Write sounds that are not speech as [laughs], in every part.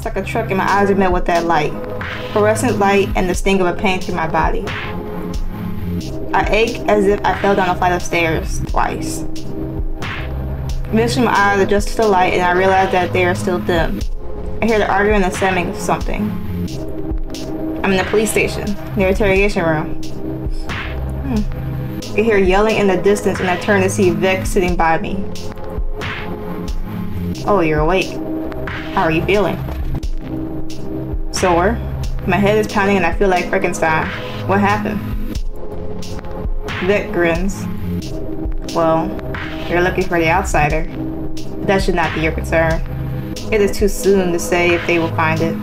Hits like a truck and my eyes are met with that light. Fluorescent light and the sting of a pain through my body. I ache as if I fell down a flight of stairs twice. Eventually my eyes adjust to the light and I realize that they are still dim. I hear the arguing and slamming of something. I'm in the police station, the interrogation room. Hmm. I hear yelling in the distance and I turn to see Vic sitting by me. Oh, you're awake. How are you feeling? Sore. My head is pounding and I feel like Frankenstein. What happened? Vic grins. Well, you're looking for the outsider. That should not be your concern. It is too soon to say if they will find it.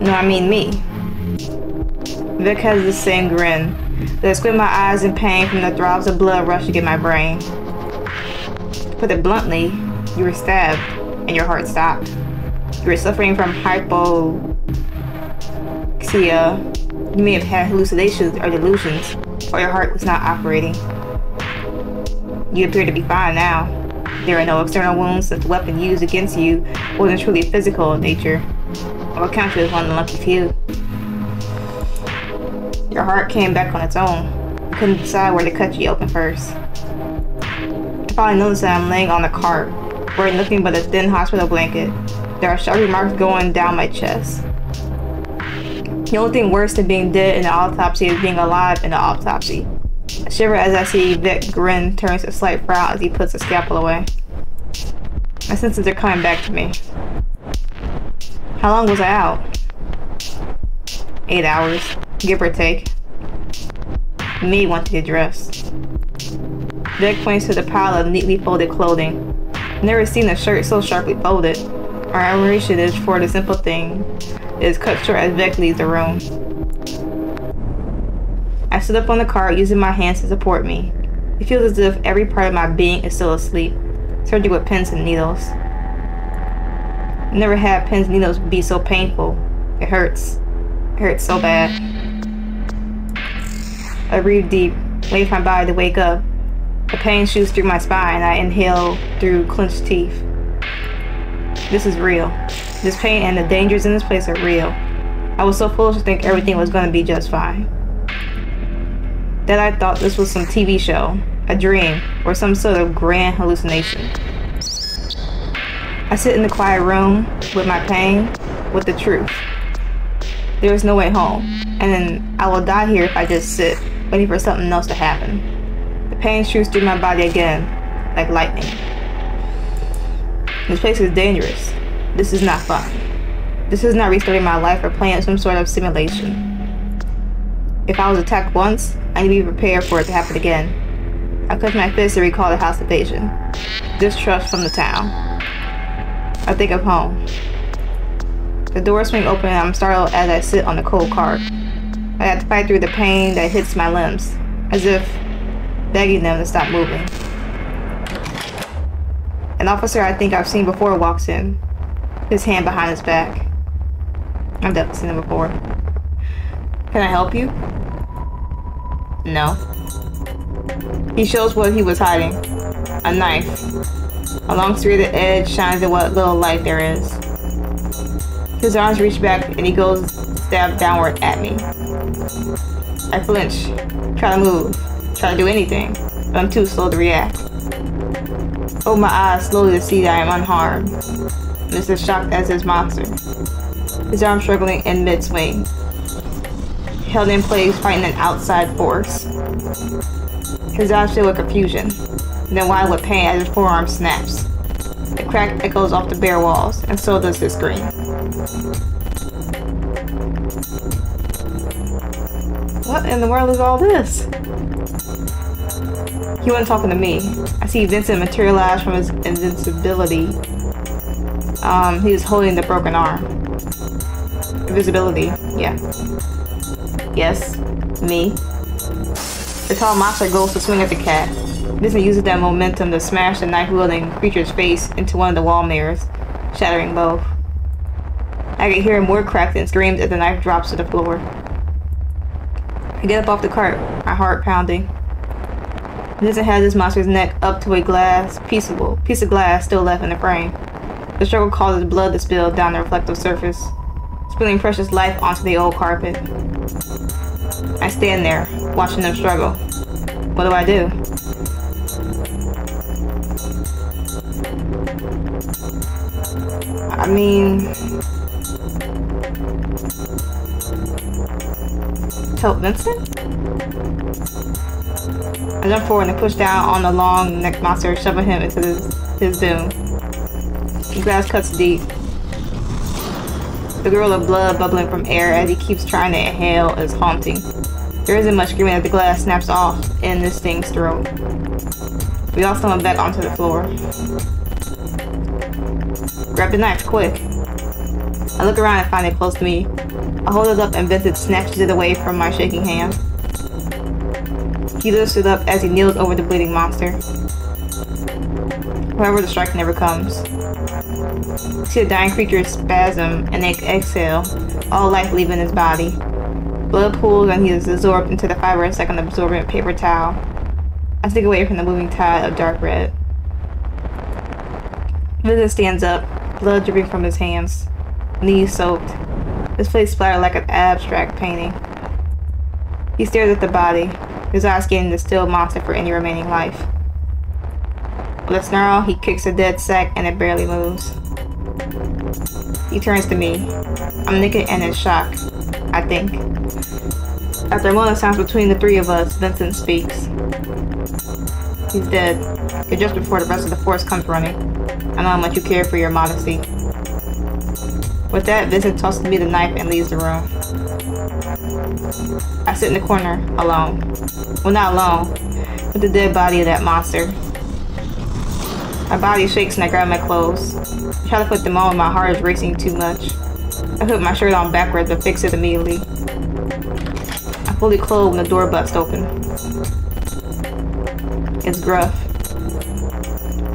No, I mean me. Vic has the same grin. I squint my eyes in pain from the throbs of blood rushing in my brain. To put it bluntly, you were stabbed and your heart stopped. You were suffering from hypoxia. You may have had hallucinations or delusions, or your heart was not operating. You appear to be fine now. There are no external wounds that the weapon used against you wasn't truly physical in nature. Will count you as one the lucky few. Your heart came back on its own. I couldn't decide where to cut you open first. I finally noticed that I'm laying on the cart, wearing nothing but a thin hospital blanket. There are sharp marks going down my chest. The only thing worse than being dead in an autopsy is being alive in an autopsy. I shiver as I see Vic grin turns a slight frown as he puts the scalpel away. My senses are coming back to me. How long was I out? Eight hours, give or take. Me want to get dressed. Vic points to the pile of neatly folded clothing. Never seen a shirt so sharply folded. Our admiration is for the simple thing is cut short as Vic leaves the room. I sit up on the cart using my hands to support me. It feels as if every part of my being is still asleep, surging with pins and needles. Never had pins and needles be so painful. It hurts. It hurts so bad. I breathe deep, wait for my body to wake up. The pain shoots through my spine. And I inhale through clenched teeth. This is real. This pain and the dangers in this place are real. I was so foolish to think everything was going to be just fine. Then I thought this was some TV show, a dream, or some sort of grand hallucination. I sit in the quiet room with my pain, with the truth. There is no way home, and I will die here if I just sit, waiting for something else to happen. The pain shoots through my body again, like lightning. This place is dangerous. This is not fun. This is not restarting my life or playing some sort of simulation. If I was attacked once, I need to be prepared for it to happen again. I clench my fist to recall the house invasion. Distrust from the town. I think of home. The doors swing open and I'm startled as I sit on the cold cart. I have to fight through the pain that hits my limbs, as if begging them to stop moving. An officer I think I've seen before walks in, his hand behind his back. I've definitely seen him before. Can I help you? No. He shows what he was hiding. A knife. A long serrated edge shines at what little light there is. His arms reach back and he goes stab downward at me. I flinch, try to move, try to do anything, but I'm too slow to react. Open my eyes slowly to see that I am unharmed. Just as shocked as his monster. His arm struggling in mid-swing. Held in place fighting an outside force. His eyes fill with confusion, then wide with pain as his forearm snaps. The crack echoes off the bare walls, and so does his scream. What in the world is all this? He wasn't talking to me. I see Vincent materialize from his invincibility. Um, he was holding the broken arm. Invisibility, yeah. Yes, me. The tall monster goes to swing at the cat. Vincent uses that momentum to smash the knife-wielding creature's face into one of the wall mirrors, shattering both. I can hear more cracks and screams as the knife drops to the floor. I get up off the cart, my heart pounding. Vincent has this monster's neck up to a glass, of, piece of glass still left in the frame. The struggle causes blood to spill down the reflective surface, spilling precious life onto the old carpet. I stand there, watching them struggle. What do I do? I mean... Help Vincent? Jump forward and push down on the long neck monster, shoving him into his, his doom. The grass cuts deep. The girl of blood bubbling from air as he keeps trying to inhale is haunting. There isn't much screaming as the glass snaps off in this thing's throat. We all stumble back onto the floor. Grab the knife, quick. I look around and find it close to me. I hold it up and Vincent snatches it away from my shaking hand. He lifts it up as he kneels over the bleeding monster. However, the strike never comes. See the dying creature spasm and exhale, all life leaving his body. Blood pools and he is absorbed into the fibrous like an absorbent paper towel. I stick away from the moving tide of dark red. Vincent stands up, blood dripping from his hands, knees soaked. His face splattered like an abstract painting. He stares at the body, scanning the still monster for any remaining life. With a snarl, he kicks a dead sack and it barely moves. He turns to me. I'm naked and in shock, I think. After a moment of silence between the three of us, Vincent speaks. He's dead. It's just before the rest of the force comes running. I know how much you care for your modesty. With that, Vincent tosses me the knife and leaves the room. I sit in the corner, alone. Well, not alone, with the dead body of that monster. My body shakes and I grab my clothes. I try to put them on, my heart is racing too much. I put my shirt on backwards but fix it immediately. I fully clothed when the door busts open. It's Griff.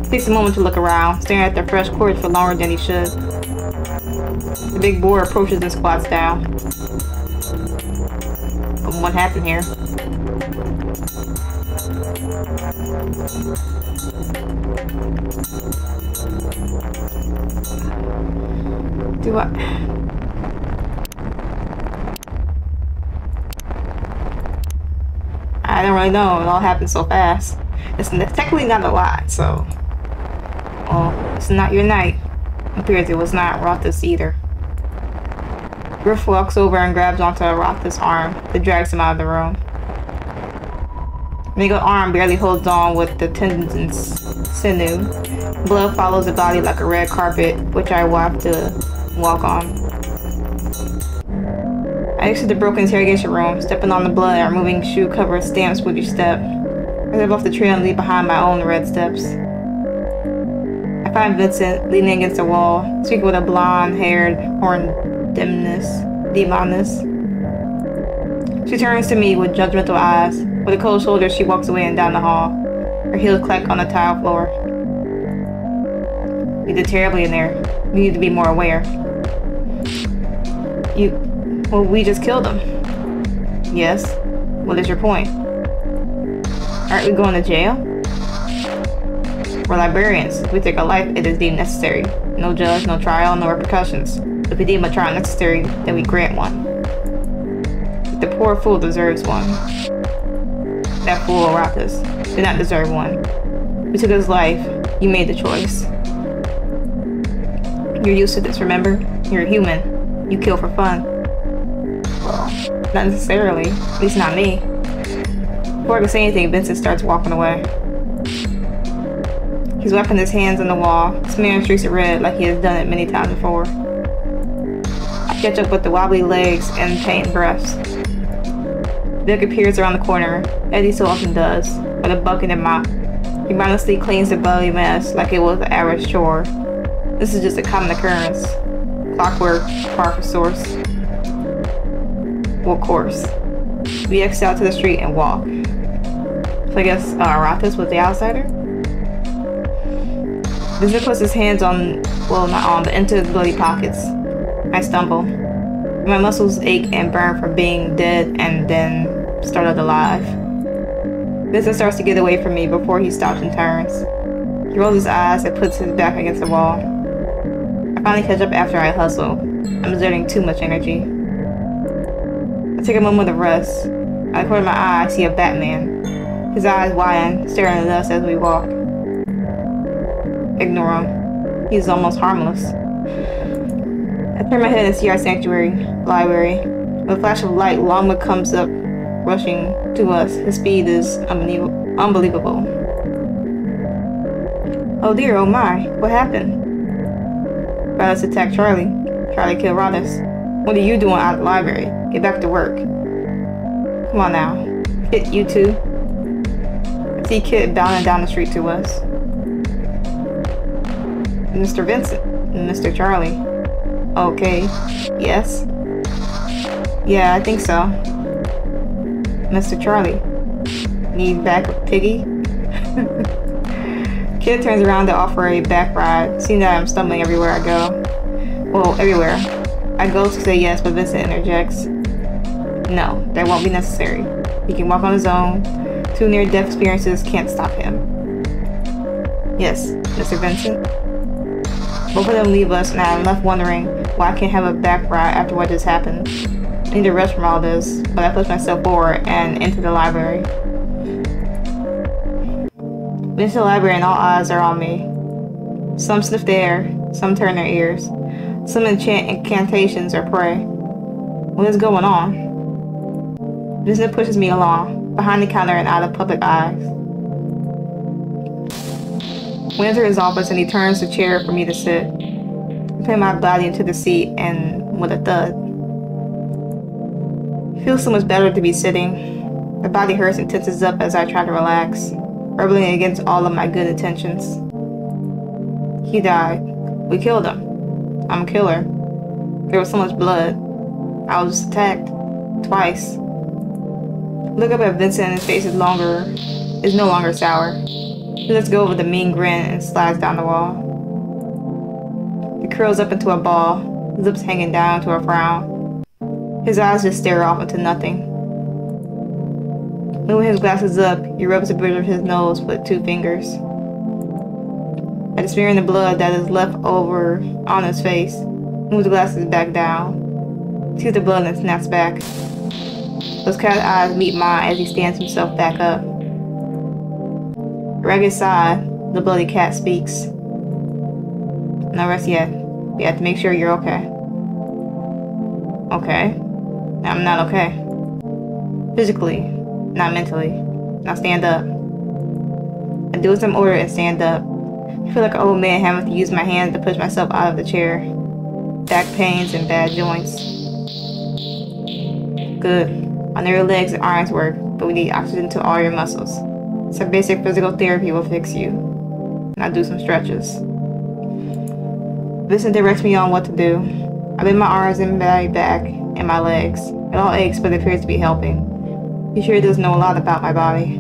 He takes a moment to look around, staring at the fresh corpse for longer than he should. The big boar approaches and squats down. What happened here? Do I... I don't really know. It all happened so fast. It's technically not a lot, so... Well, it's not your night. Appears it was not Rothus either. Griff walks over and grabs onto Rothus' arm that drags him out of the room. Miguel's arm barely holds on with the tendons and sinew. Blood follows the body like a red carpet, which I will have to walk on. I exit the broken interrogation room, stepping on the blood and removing shoe cover stamps with each step. I step off the trail and leave behind my own red steps. I find Vincent leaning against the wall, speaking with a blonde-haired horned demoness. demoness. She turns to me with judgmental eyes. With a cold shoulder, she walks away and down the hall. Her heels clack on the tile floor. You did terribly in there. We need to be more aware. You... Well, we just killed him. Yes? What is your point? Aren't we going to jail? We're librarians. We take a life, it is deemed necessary. No judge, no trial, no repercussions. If we deem a trial necessary, then we grant one. The poor fool deserves one. That fool Arathis did not deserve one. We took his life. You made the choice. You're used to this, remember? You're a human. You kill for fun. Well, not necessarily. At least not me. Before I can say anything, Vincent starts walking away. He's wiping his hands on the wall, smearing streaks of red like he has done it many times before. Catch up with the wobbly legs and pained breaths. Vic appears around the corner, as he so often does, with a bucket and mop. He mindlessly cleans the bloody mess like it was an average chore. This is just a common occurrence. Clockwork, par for source. Well, course. We exit out to the street and walk. So I guess uh, Arathis was the outsider? Vincent puts his hands on, well, not on, but into his bloody pockets. I stumble. My muscles ache and burn from being dead and then started alive. Vincent starts to get away from me before he stops and turns. He rolls his eyes and puts his back against the wall. I finally catch up after I hustle. I'm exerting too much energy. I take a moment of rest. I corner my eye, I see a Batman. His eyes widen, staring at us as we walk. Ignore him. He's almost harmless. I turn my head and see our sanctuary library. A flash of light, Longwood comes up, rushing to us. His speed is unbelievable. Oh dear, oh my, what happened? Raditz attacked Charlie. Charlie killed Raditz. What are you doing out of the library? Get back to work. Come on now. Hit you too. I see Kit bounding down the street to us. Mr. Vincent. Mr. Charlie. Okay. Yes? Yeah, I think so. Mr. Charlie. Need back Piggy? [laughs] Kit turns around to offer a back ride, seeing that I'm stumbling everywhere I go. Well, everywhere. I go to say yes, but Vincent interjects. No, that won't be necessary. He can walk on his own. Two near-death experiences can't stop him. Yes, Mr. Vincent. Both of them leave us, and I'm left wondering why I can't have a back ride after what just happened. I need to rest from all this, but I push myself forward and into the library. Into the library and all eyes are on me. Some sniff the air, some turn their ears. Some enchant incantations or pray. What is going on? Vincent pushes me along, behind the counter and out of public eyes. We enter his office and he turns the chair for me to sit. Put my body into the seat and with a thud. Feels so much better to be sitting. The body hurts and tenses up as I try to relax rebelling against all of my good intentions. He died. We killed him. I'm a killer. There was so much blood. I was attacked. Twice. Look up at Vincent and his face is longer is no longer sour. He lets go with a mean grin and slides down the wall. He curls up into a ball, lips hanging down to a frown. His eyes just stare off into nothing. Moving his glasses up, he rubs the bridge of his nose with two fingers. At smearing the blood that is left over on his face, moves the glasses back down, sees the blood and snaps back. Those cat eyes meet mine as he stands himself back up. Ragged the bloody cat speaks. No rest yet. We have to make sure you're okay. Okay. I'm not okay. Physically, not mentally. Now stand up. I do as I'm ordered and stand up. I feel like an old man having to use my hands to push myself out of the chair. Back pains and bad joints. Good. My your legs and arms work, but we need oxygen to all your muscles. Some basic physical therapy will fix you. Now do some stretches. Vincent directs me on what to do. I bend my arms and my back and my legs. It all aches, but it appears to be helping. He sure does know a lot about my body.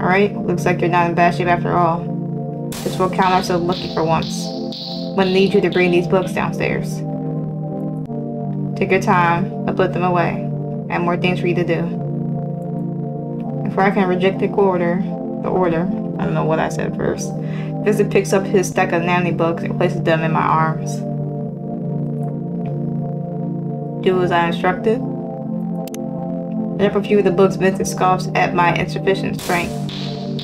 Alright, looks like you're not in bad shape after all. Just will count ourselves lucky for once. Gonna need you to bring these books downstairs. Take your time, I'll put them away. I have more things for you to do. Before I can reject the order, the order, I don't know what I said first. Vincent picks up his stack of nanny books and places them in my arms. Do as I instructed. And a few of the books, Vincent scoffs at my insufficient strength.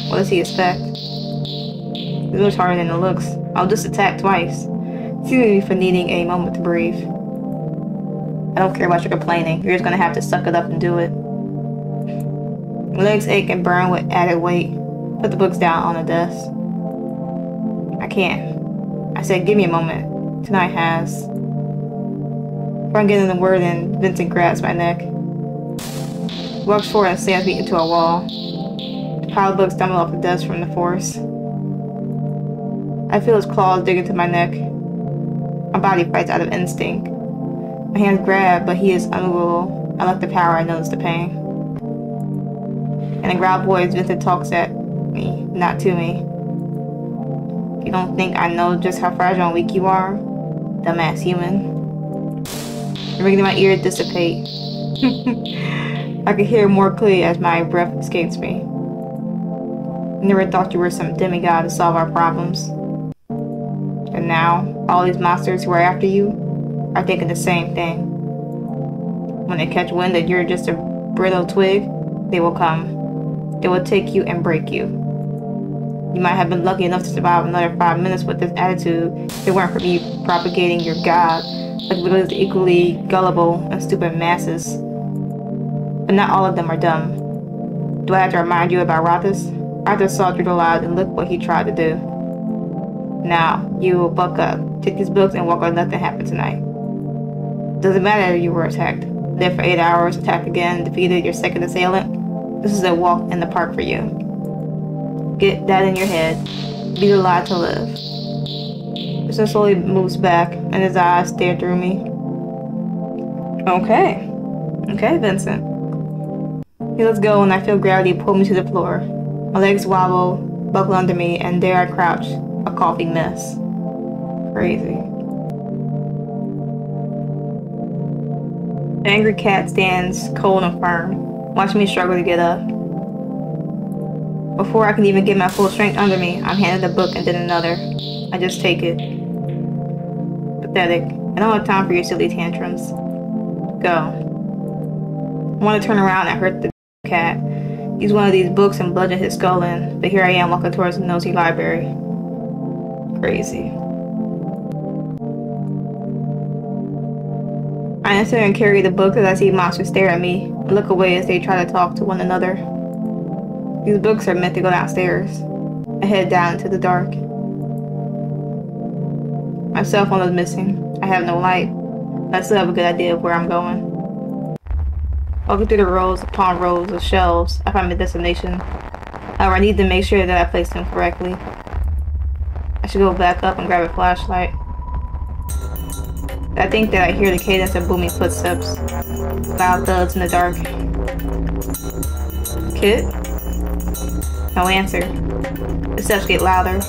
What does he expect? It's much harder than it looks. I'll just attack twice. Excuse me for needing a moment to breathe. I don't care about your complaining. You're just gonna have to suck it up and do it. Legs ache and burn with added weight. Put the books down on the desk. Can't. I said, give me a moment. Tonight has. Before I'm getting the word in, Vincent grabs my neck walks forward and slams me into a wall. The pile of books tumble off the desk from the force. I feel his claws dig into my neck. My body fights out of instinct. My hands grab, but he is unmovable. I lack the power, I notice the pain. And a growl voice Vincent talks at me, not to me. You don't think I know just how fragile and weak you are? Dumbass human. Ring in my ear dissipate. [laughs] I could hear more clearly as my breath escapes me. Never thought you were some demigod to solve our problems. And now, all these monsters who are after you are thinking the same thing. When they catch wind that you're just a brittle twig, they will come. They will take you and break you. You might have been lucky enough to survive another five minutes with this attitude if it weren't for me propagating your god, like literally equally gullible and stupid masses. But not all of them are dumb. Do I have to remind you about Rothus? Arthur saw through the lies and look what he tried to do. Now, you will buck up, take these books, and walk like nothing happened tonight. Doesn't matter if you were attacked. Lived for eight hours, attacked again, defeated your second assailant. This is a walk in the park for you. Get that in your head. Be the lie to live. Mr. slowly moves back, and his eyes stare through me. Okay. Okay, Vincent. He lets go, and I feel gravity pull me to the floor. My legs wobble, buckle under me, and there I crouch, a coughing mess. Crazy. The angry cat stands cold and firm, watching me struggle to get up. Before I can even get my full strength under me, I'm handed a book and then another. I just take it. Pathetic. I don't have time for your silly tantrums. Go. I want to turn around and hurt the cat. Use one of these books and bludgeon his skull in, but here I am walking towards the nosy library. Crazy. I enter and carry the book as I see monsters stare at me and look away as they try to talk to one another. These books are meant to go downstairs. I head down into the dark. My cell phone is missing. I have no light. I still have a good idea of where I'm going. Walking through the rows upon rows of shelves, I find my destination. However, I need to make sure that I place them correctly. I should go back up and grab a flashlight. I think that I hear the cadence of booming footsteps. Loud thuds in the dark. Kit? No answer. The steps get louder.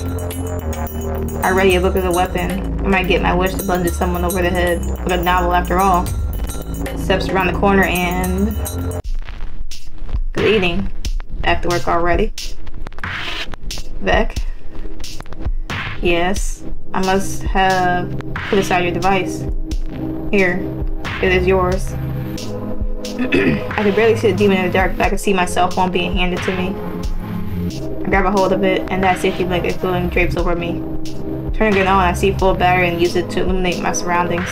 I ready a book as a weapon. I might get my wish to plunge someone over the head with a novel after all. Steps around the corner and... Good evening. Back to work already. Beck? Yes. I must have put aside your device. Here. It is yours. [clears throat] I could barely see the demon in the dark, but I could see my cell phone being handed to me. Grab a hold of it, and that safety blanket feeling drapes over me. Turning it on, I see full battery and use it to illuminate my surroundings.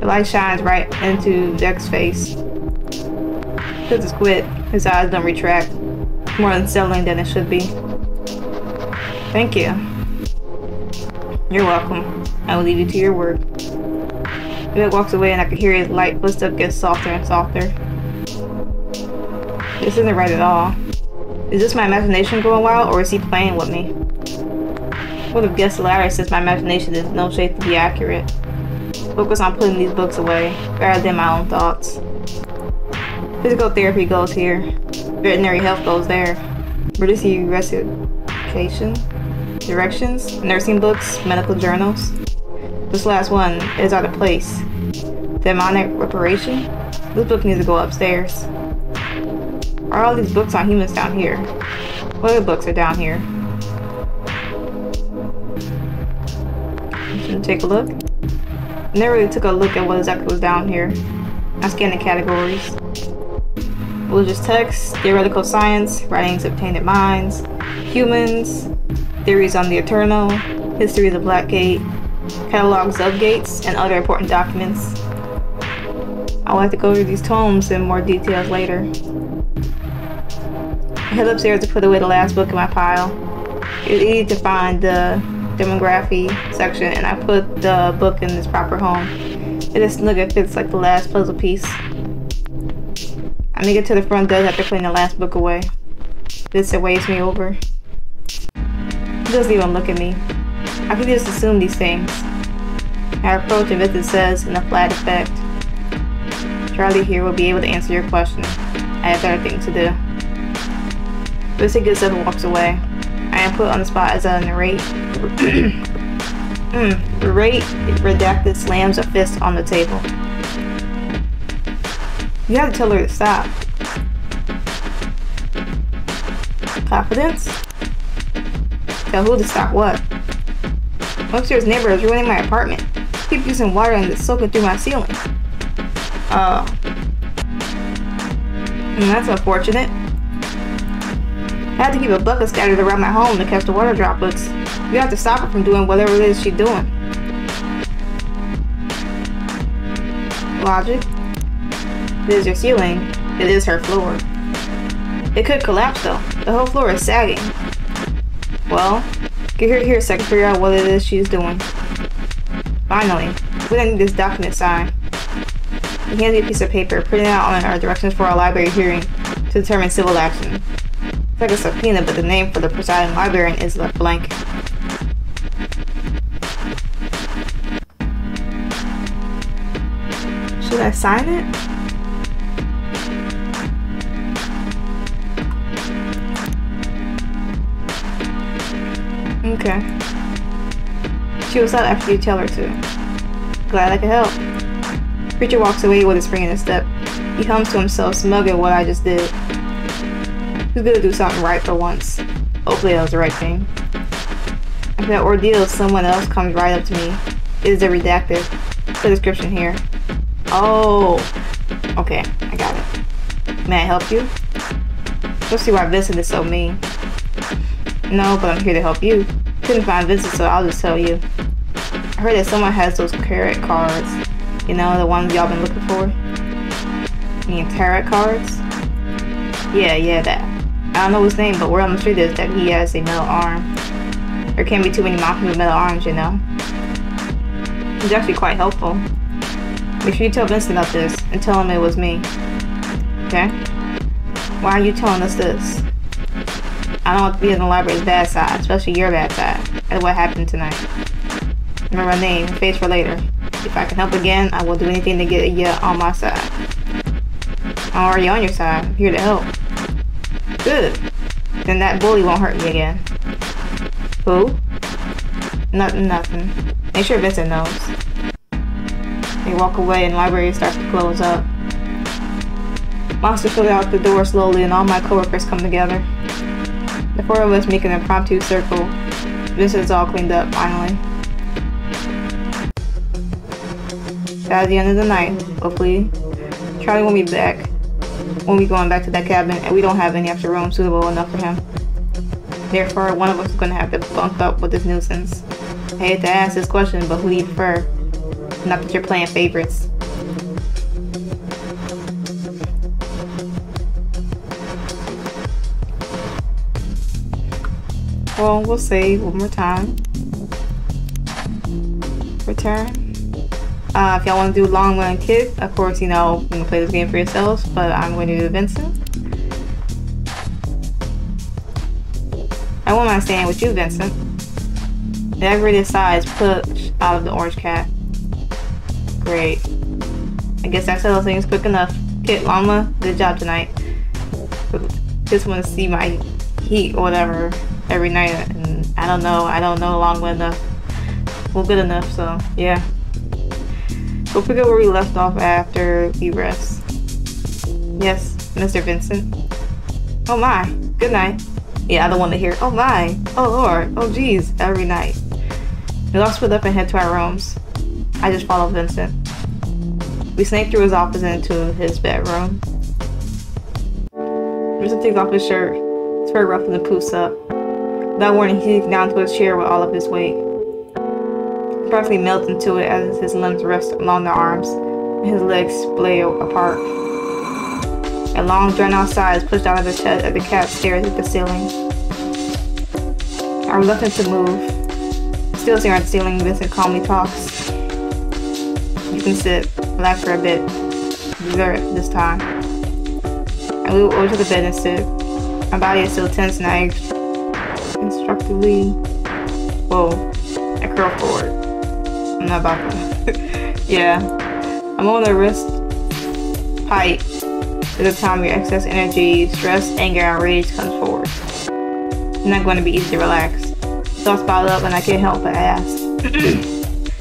The light shines right into Deck's face. Because it's quit, his eyes don't retract. More unsettling than it should be. Thank you. You're welcome. I will leave you to your work. Deck walks away and I can hear his light footstep get softer and softer. This isn't right at all. Is this my imagination going wild, or is he playing with me? Would have guessed the latter since my imagination is no shape to be accurate. Focus on putting these books away, rather than my own thoughts. Physical therapy goes here. Veterinary health goes there. Emergency recitation, directions, nursing books, medical journals. This last one is out of place. Demonic reparation? This book needs to go upstairs. Are all these books on humans down here? What other books are down here? Should take a look. Never really took a look at what exactly was down here. I scanned the categories. Religious texts, theoretical science, writings of tainted minds, humans, theories on the eternal, history of the Black Gate, catalogs of gates, and other important documents. I'll have to go through these tomes in more details later. I head upstairs to put away the last book in my pile. It's easy to find the demography section and I put the book in its proper home. It just look it fits like the last puzzle piece. I make it to the front desk after putting the last book away. This waves me over. He doesn't even look at me. I can just assume these things. I approach and Vincent says in a flat effect. Charlie here will be able to answer your question. I have better things to do. Lucy gets up and walks away. I am put on the spot as I narrate. narrate redacted slams a fist on the table. You have to tell her to stop. Confidence? Tell who to stop what? Upstairs neighbor is ruining my apartment. Keep using water and it's soaking through my ceiling. Oh. Mm, that's unfortunate. I had to keep a bucket scattered around my home to catch the water droplets. You have to stop her from doing whatever it is she's doing. Logic. It is your ceiling. It is her floor. It could collapse though. The whole floor is sagging. Well, get her here so I can figure out what it is she's doing. Finally, we don't need this document signed. He hands me a piece of paper, printed out on our directions for our library hearing to determine civil action. Like a subpoena, but the name for the presiding librarian is left blank. Should I sign it? Okay. She was out after you tell her to. Glad I could help. Preacher walks away with a spring in his step. He hums to himself, smug at what I just did. He's gonna do something right for once. Hopefully that was the right thing. After that ordeal, someone else comes right up to me. It is a redacted. The description here. Oh! Okay, I got it. May I help you? Let's see why Vincent is so mean. No, but I'm here to help you. Couldn't find Vincent, so I'll just tell you. I heard that someone has those carrot cards. You know, the ones y'all been looking for? You mean tarot cards? Yeah, yeah, that. I don't know his name, but word on the street is that he has a metal arm. There can't be too many mountains with metal arms, you know? He's actually quite helpful. Make sure you tell Vincent about this, and tell him it was me. Okay? Why are you telling us this? I don't want to be on the library's bad side, especially your bad side, and what happened tonight. Remember my name, face for later. If I can help again, I will do anything to get you on my side. I'm already on your side. I'm here to help. Good. Then that bully won't hurt me again. Who? Nothing, nothing. Make sure Vincent knows. They walk away and library starts to close up. Monster fill out the door slowly and all my coworkers come together. The four of us make an impromptu circle. Vincent's all cleaned up, finally. That's the end of the night, hopefully. Charlie won't be back when we going back to that cabin, and we don't have any extra room suitable enough for him. Therefore, one of us is going to have to bunk up with this nuisance. I hate to ask this question, but who do you prefer? Not that you're playing favorites. Well, we'll say one more time. Return. Uh, if y'all want to do Long Run Kid, of course, you know, you can play this game for yourselves, but I'm going to do Vincent. I won't mind staying with you, Vincent. Aggravated size pushed out of the orange cat. Great. I guess that settles things quick enough. Kit Llama, good job tonight. Just want to see my heat or whatever every night, and I don't know, I don't know long enough. Well, good enough, so yeah. Go pick up where we left off after we rest. Yes, Mr. Vincent. Oh my, good night. Yeah, I don't want to hear, oh my, oh lord, oh geez, every night. We all split up and head to our rooms. I just followed Vincent. We sneak through his office and into his bedroom. Vincent takes off his shirt. It's very rough and the poofs up. Without warning, he down to his chair with all of his weight. Practically melts into it as his limbs rest along the arms, and his legs splay apart. A long, drawn-out sigh is pushed out of his head as the cat stares at the ceiling. I'm reluctant to move. Still staring at the ceiling, Vincent calmly talks. You can sit, relax for a bit. Dessert this time. I move over to the bed and sit. My body is still tense and I instructively. Whoa, I curl forward. I'm not about to. yeah, I'm on the wrist height to the time your excess energy, stress, anger, and rage comes forward. It's not going to be easy to relax. Thoughts pile up and I can't help but ask.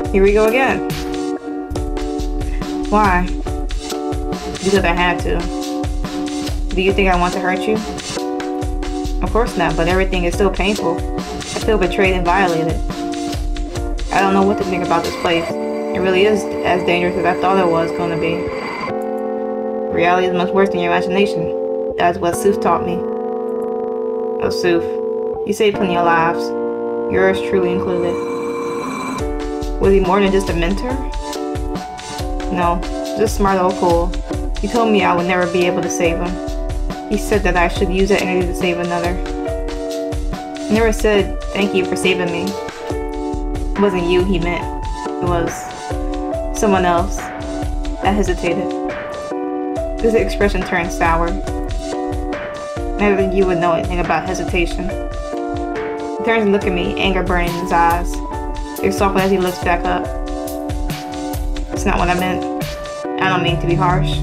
[clears throat] Here we go again. Why? Because I had to. Do you think I want to hurt you? Of course not, but everything is still painful. I feel betrayed and violated. I don't know what to think about this place. It really is as dangerous as I thought it was going to be. Reality is much worse than your imagination. That's what Soof taught me. Oh, Soof, you saved plenty of lives. Yours truly included. Was he more than just a mentor? No, just smart old fool. He told me I would never be able to save him. He said that I should use that energy to save another. He never said thank you for saving me. Wasn't you he meant. It was someone else. I hesitated. His expression turned sour. Never than you would know anything about hesitation. He turns and looks at me, anger burning in his eyes. They're softly as he looks back up. It's not what I meant. I don't mean to be harsh.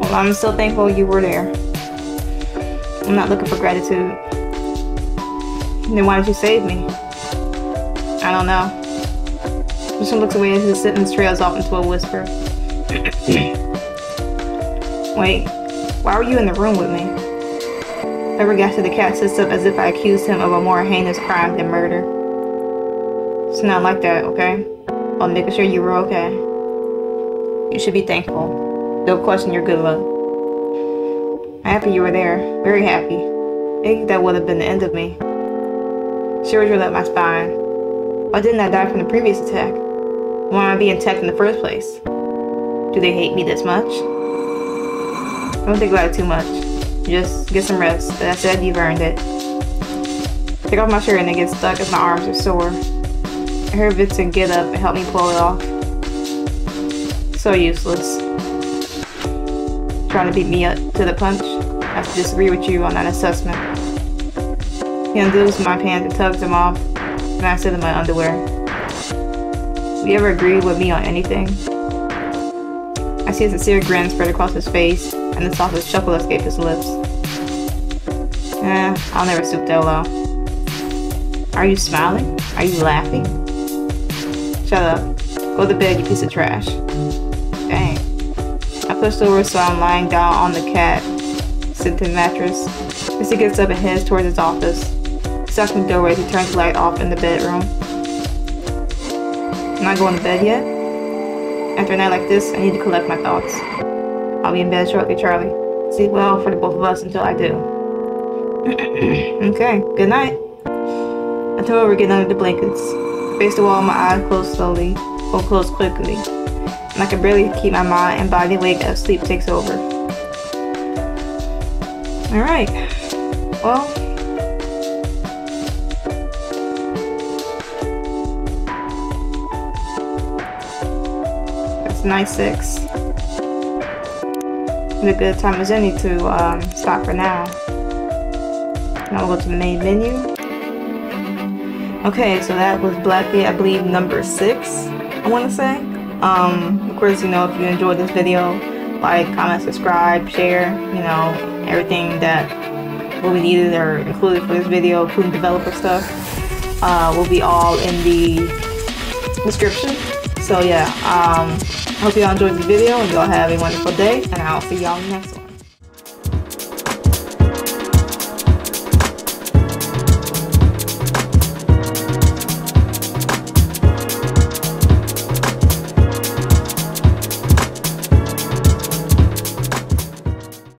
Well, I'm still thankful you were there. I'm not looking for gratitude. Then why did you save me? I don't know. Just looks away as his sentence trails off into a whisper. [coughs] Wait, why were you in the room with me? Ever gets to the cat sits up as if I accused him of a more heinous crime than murder. It's not like that, okay? Oh, I'm making sure you were okay. You should be thankful. Don't question your good luck. I'm happy you were there. Very happy. Maybe that would have been the end of me. Sure drew up my spine. Why didn't I die from the previous attack? Why am I being attacked in the first place? Do they hate me this much? Don't think about it too much. Just get some rest. I said, you've earned it. Take off my shirt and it gets stuck as my arms are sore. I heard Vincent get up and help me pull it off. So useless. Trying to beat me up to the punch. I have to disagree with you on that assessment. He undoes my pants and tugs them off, sit in my underwear. We ever agree with me on anything? I see a sincere grin spread across his face, and the softest chuckle escape his lips. Eh, I'll never stoop that low. Are you smiling? Are you laughing? Shut up. Go to bed, you piece of trash. Dang. I pushed over so I'm lying down on the cat scented mattress. He gets up and heads towards his office. Stops in the doorway he turns the light off in the bedroom. Am I going to bed yet? After a night like this, I need to collect my thoughts. I'll be in bed shortly, Charlie. Sleep well for the both of us until I do. [coughs] okay, good night. I turn over, get under the blankets face the wall, my eyes close slowly, or close quickly, and I can barely keep my mind and body awake as sleep takes over. Alright, well, nice six. And a good time as any to um, stop for now. Now we'll go to the main menu. Okay, so that was Blackgate, I believe, number six, I want to say. Um, of course, you know, if you enjoyed this video, like, comment, subscribe, share, you know, everything that will be needed or included for this video, including developer stuff, uh, will be all in the description. So yeah, um, hope y'all enjoyed the video and y'all have a wonderful day, and I'll see y'all next one.